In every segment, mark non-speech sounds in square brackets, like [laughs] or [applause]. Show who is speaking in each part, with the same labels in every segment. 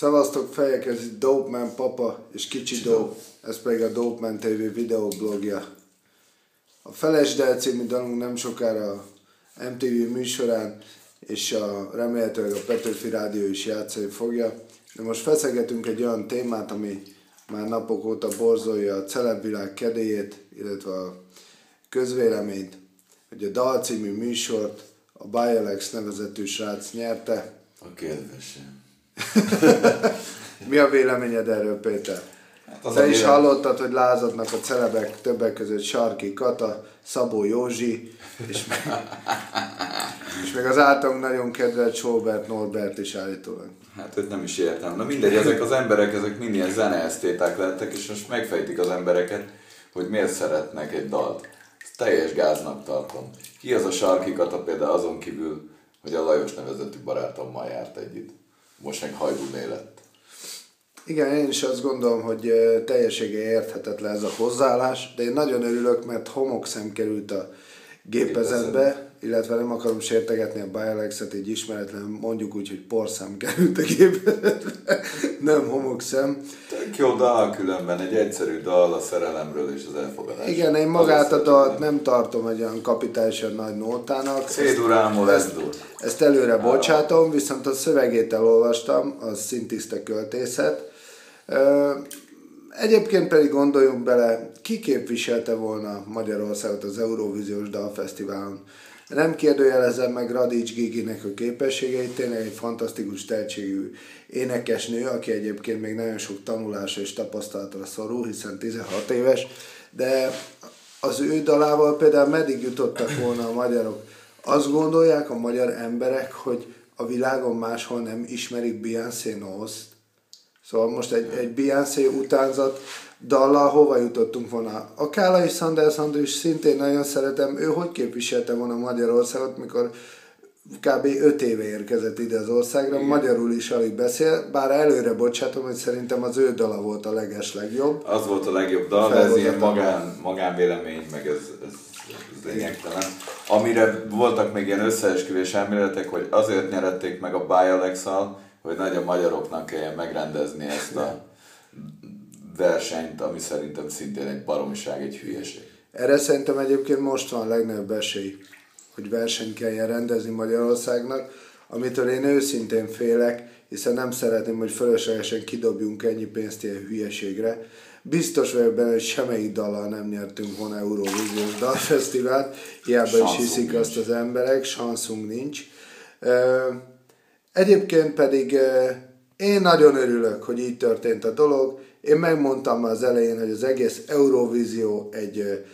Speaker 1: Szevasztok fejek, ez itt Dope Man Papa és Kicsi Dope, ez pedig a Dope Man TV videoblogja. A Felesd el című dalunk nem sokára a MTV műsorán, és a, remélhetőleg a Petőfi Rádió is játszani fogja. De most feszegetünk egy olyan témát, ami már napok óta borzolja a celebvilág kedélyét, illetve a közvéleményt, hogy a Dal című műsort a Bialex nevezetű srác nyerte.
Speaker 2: A kedvesem.
Speaker 1: Mi a véleményed erről, Péter?
Speaker 2: Hát az
Speaker 1: Te is
Speaker 2: vélem-
Speaker 1: hallottad, hogy lázadnak a celebek, többek között Sarki Kata, Szabó Józsi, és még, és még az általunk nagyon kedvelt Sobert Norbert is állítólag.
Speaker 2: Hát ezt nem is értem. Na mindegy, ezek az emberek, ezek mind ilyen zeneesztéták lettek, és most megfejtik az embereket, hogy miért szeretnek egy dalt. Ezt teljes gáznak tartom. Ki az a sarkikata például azon kívül, hogy a Lajos nevezetű barátommal járt együtt. Most meg hajdúné lett.
Speaker 1: Igen, én is azt gondolom, hogy teljessége érthetetlen ez a hozzáállás, de én nagyon örülök, mert homokszem került a gépezetbe, illetve nem akarom sértegetni a Bialexet, így ismeretlen, mondjuk úgy, hogy porszám került a gépezetbe, [laughs] nem homokszem.
Speaker 2: Tök jó dal különben, egy egyszerű dal a szerelemről és az elfogadásról.
Speaker 1: Igen, én magát a dalt nem tartom egy olyan kapitálisan nagy nótának.
Speaker 2: Szédurámol lendul.
Speaker 1: Ezt előre bocsátom, viszont a szövegét elolvastam, az szintiszte költészet. Egyébként pedig gondoljunk bele, ki képviselte volna Magyarországot az Eurovíziós Dalfesztiválon. Nem kérdőjelezem meg Radics Giginek a képességeit, tényleg egy fantasztikus tehetségű énekesnő, aki egyébként még nagyon sok tanulásra és tapasztalatra szorul, hiszen 16 éves, de az ő dalával például meddig jutottak volna a magyarok? Azt gondolják a magyar emberek, hogy a világon máshol nem ismerik Beyoncé Knowles-t? Szóval most egy, egy Beyoncé utánzat dallal hova jutottunk volna? A Kálai Sanders Andris szintén nagyon szeretem, ő hogy képviselte volna Magyarországot, mikor kb. 5 éve érkezett ide az országra, Igen. magyarul is alig beszél, bár előre bocsátom, hogy szerintem az ő dala volt a leges legjobb.
Speaker 2: Az volt a legjobb dal, de ez ilyen magán, magánvélemény, meg ez, ez, ez lényegtelen. Amire voltak még ilyen összeesküvés elméletek, hogy azért nyerették meg a bialex hogy nagyon magyaroknak kelljen megrendezni ezt a versenyt, ami szerintem szintén egy baromiság, egy hülyeség.
Speaker 1: Erre szerintem egyébként most van a legnagyobb esély, hogy versenyt kelljen rendezni Magyarországnak, amitől én őszintén félek, hiszen nem szeretném, hogy fölöslegesen kidobjunk ennyi pénzt ilyen hülyeségre. Biztos vagyok benne, hogy semmelyik dallal nem nyertünk volna Eurovíziós Dalfesztivált, hiába is hiszik
Speaker 2: nincs.
Speaker 1: azt az emberek, sanszunk nincs. Egyébként pedig én nagyon örülök, hogy így történt a dolog. Én megmondtam már az elején, hogy az egész Eurovízió egy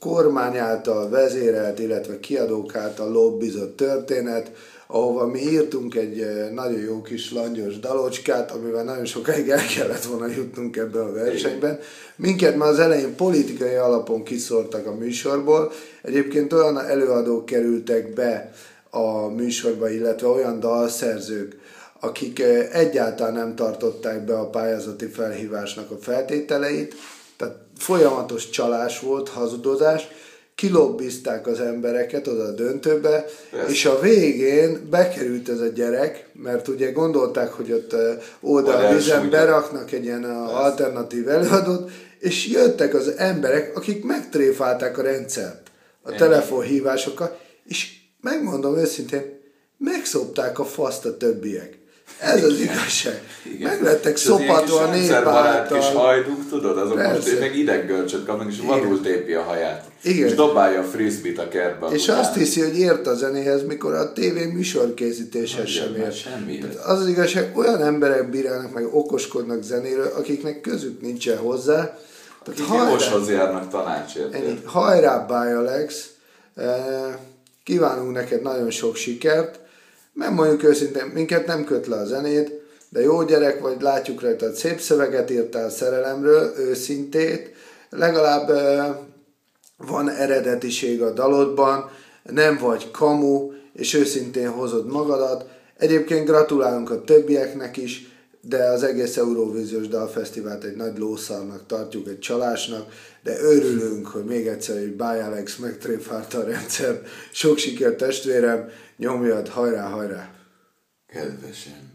Speaker 1: kormány által vezérelt, illetve kiadók által lobbizott történet, ahova mi írtunk egy nagyon jó kis langyos dalocskát, amivel nagyon sokáig el kellett volna jutnunk ebbe a versenyben. Minket már az elején politikai alapon kiszórtak a műsorból. Egyébként olyan előadók kerültek be a műsorba, illetve olyan dalszerzők, akik egyáltalán nem tartották be a pályázati felhívásnak a feltételeit, tehát folyamatos csalás volt, hazudozás, kilobbizták az embereket oda a döntőbe,
Speaker 2: Persze.
Speaker 1: és a végén bekerült ez a gyerek, mert ugye gondolták, hogy ott
Speaker 2: elsúlyt.
Speaker 1: beraknak egy ilyen eh, alternatív előadót, és jöttek az emberek, akik megtréfálták a rendszert, a
Speaker 2: Igen.
Speaker 1: telefonhívásokkal, és megmondom őszintén, megszopták a faszt a többiek. Ez az igazság.
Speaker 2: Igen.
Speaker 1: Meg lettek
Speaker 2: És az ilyen
Speaker 1: szopatva a nép
Speaker 2: rendszerbarát kis
Speaker 1: által.
Speaker 2: hajduk, tudod, azok
Speaker 1: Persze.
Speaker 2: most meg ideggölcsöt kapnak, és vadul tépi a haját.
Speaker 1: Igen.
Speaker 2: És dobálja a frisbee-t a kertbe.
Speaker 1: És
Speaker 2: kutyának.
Speaker 1: azt hiszi, hogy ért a zenéhez, mikor a tévé műsorkészítéshez sem ért.
Speaker 2: semmi.
Speaker 1: Az az igazság, olyan emberek bírálnak meg, okoskodnak zenéről, akiknek közük nincsen hozzá. Tehát
Speaker 2: Akik
Speaker 1: hajrá,
Speaker 2: járnak tanácsért.
Speaker 1: ennyi, hajrá, Bialex! Eh, Kívánunk neked nagyon sok sikert. Nem mondjuk őszintén, minket nem köt le a zenét, de jó gyerek vagy, látjuk rajtad, szép szöveget írtál szerelemről, őszintét, legalább van eredetiség a dalodban, nem vagy kamu, és őszintén hozod magadat. Egyébként gratulálunk a többieknek is, de az egész Eurovíziós Dalfesztivált egy nagy lószarnak tartjuk, egy csalásnak, de örülünk, hogy még egyszer egy Bialex megtréfálta a rendszer. Sok sikert testvérem, nyomjad, hajrá, hajrá!
Speaker 2: Kedvesem.